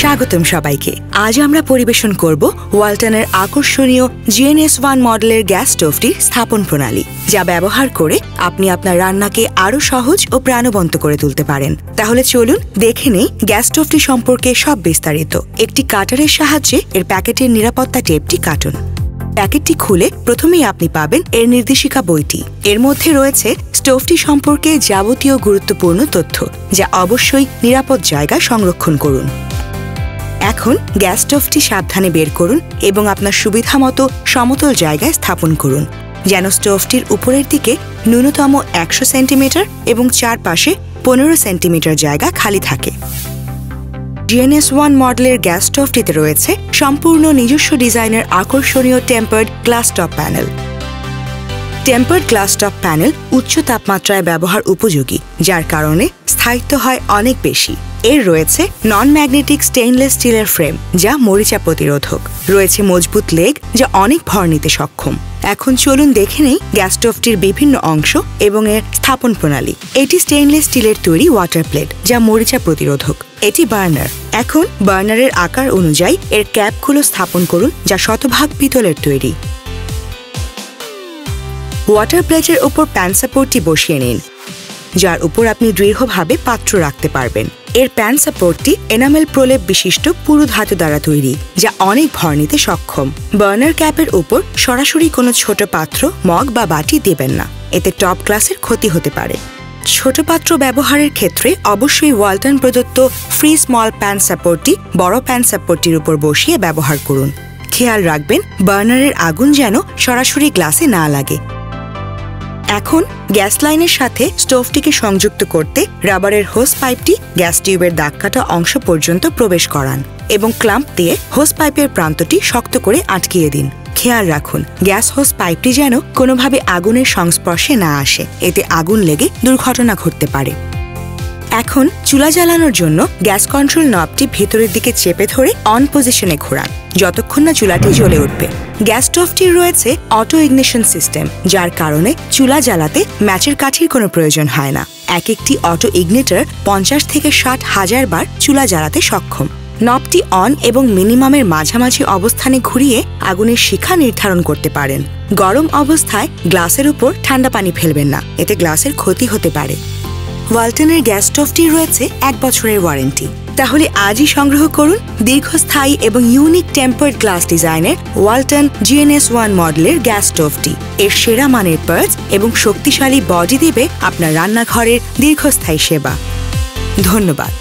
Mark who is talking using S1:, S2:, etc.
S1: স্বাগতম সবাইকে। আজ আমরা পরিবেশন করব ওয়ালটনের আকর্ষণীয় জিএনএস ওয়ান মডেলের গ্যাস স্টোভটির স্থাপন প্রণালী, যা ব্যবহার করে আপনি আপনার রান্নাকে আরও সহজ ও প্রাণবন্ত করে তুলতে পারেন। তাহলে চলুন দেখে নেই গ্যাস স্টোভটি সম্পর্কে সব বিস্তারিত। একটি কাটারের সাহায্যে এর প্যাকেটের নিরাপত্তা টেপটি কাটুন। প্যাকেটটি খুলে প্রথমেই আপনি পাবেন এর নির্দেশিকা বইটি। এর মধ্যে রয়েছে স্টোভটি সম্পর্কে যাবতীয় গুরুত্বপূর্ণ তথ্য, যা অবশ্যই নিরাপদ জায়গায় সংরক্ষণ করুন। এখন গ্যাস স্টোভটি সাবধানে বের করুন এবং আপনার সুবিধামতো সমতল জায়গায় স্থাপন করুন। যেন স্টোভটির উপরের দিকে ন্যূনতম একশো সেন্টিমিটার এবং চারপাশে পনেরো সেন্টিমিটার জায়গা খালি থাকে। জিএনএস ওয়ান মডেলের গ্যাস স্টোভটিতে রয়েছে সম্পূর্ণ নিজস্ব ডিজাইনের আকর্ষণীয় tempered glass top panel tempered glass top panel উচ্চ তাপমাত্রায় ব্যবহার উপযোগী, যার কারণে স্থায়িত্ব হয় অনেক বেশি। এর রয়েছে নন ম্যাগনেটিক স্টেইনলেস স্টিলের ফ্রেম যা মরিচা প্রতিরোধক। রয়েছে মজবুত লেগ, যা অনেক ভর নিতে সক্ষম। এখন চলুন দেখে নেই গ্যাস স্টোভটির বিভিন্ন অংশ এবং এর স্থাপন প্রণালী। এটি স্টেইনলেস স্টিলের তৈরি ওয়াটার প্লেট যা মরিচা প্রতিরোধক। এটি বার্নার। এখন বার্নারের আকার অনুযায়ী এর ক্যাপগুলো স্থাপন করুন, যা শতভাগ পিতলের তৈরি। ওয়াটার প্লেটের ওপর প্যান সাপোর্টটি বসিয়ে নিন। যার উপর আপনি দৃঢ়ভাবে পাত্র রাখতে পারবেন। এর প্যান সাপোর্টটি এনামেল প্রলেপ বিশিষ্ট পুরু ধাতু দ্বারা তৈরি, যা অনেক ভর নিতে সক্ষম। বার্নার ক্যাপের উপর সরাসরি কোনো ছোট পাত্র, মগ বা বাটি দেবেন না। এতে টপ ক্লাসের ক্ষতি হতে পারে। ছোট পাত্র ব্যবহারের ক্ষেত্রে অবশ্যই ওয়ালটন প্রদত্ত ফ্রি স্মল প্যান সাপোর্টটি বড় প্যান সাপোর্টটির উপর বসিয়ে ব্যবহার করুন। খেয়াল রাখবেন, বার্নারের আগুন যেন সরাসরি গ্লাসে না লাগে। এখন গ্যাস লাইনের সাথে স্টোভটিকে সংযুক্ত করতে রাবারের হোস পাইপটি গ্যাস টিউবের দাগ কাটা অংশ পর্যন্ত প্রবেশ করান এবং ক্লাম্প দিয়ে হোস পাইপের প্রান্তটি শক্ত করে আটকিয়ে দিন। খেয়াল রাখুন, গ্যাস হোস পাইপটি যেন কোনোভাবে আগুনের সংস্পর্শে না আসে। এতে আগুন লেগে দুর্ঘটনা ঘটতে পারে। এখন চুলা জ্বালানোর জন্য গ্যাস কন্ট্রোল নবটি ভেতরের দিকে চেপে ধরে অন পজিশনে ঘোরান, যতক্ষণ না চুলাটি জ্বলে উঠবে। গ্যাস স্টোভটির রয়েছে অটো ইগনিশন সিস্টেম, যার কারণে চুলা জ্বালাতে ম্যাচের কাঠির কোনো প্রয়োজন হয় না। এক একটি অটো ইগনিটার পঞ্চাশ থেকে ষাট হাজার বার চুলা জ্বালাতে সক্ষম। নবটি অন এবং মিনিমামের মাঝামাঝি অবস্থানে ঘুরিয়ে আগুনের শিখা নির্ধারণ করতে পারেন। গরম অবস্থায় গ্লাসের উপর ঠান্ডা পানি ফেলবেন না, এতে গ্লাসের ক্ষতি হতে পারে। ওয়ালটনের গ্যাস স্টোভটি রয়েছে এক বছরের ওয়ারেন্টি। তাহলে আজই সংগ্রহ করুন দীর্ঘস্থায়ী এবং ইউনিক টেম্পার্ড গ্লাস ডিজাইনের ওয়ালটন জিএনএস ওয়ান মডেলের গ্যাস স্টোভটি। এর সেরা মানের পার্স এবং শক্তিশালী বডি দেবে আপনার রান্নাঘরের দীর্ঘস্থায়ী সেবা। ধন্যবাদ।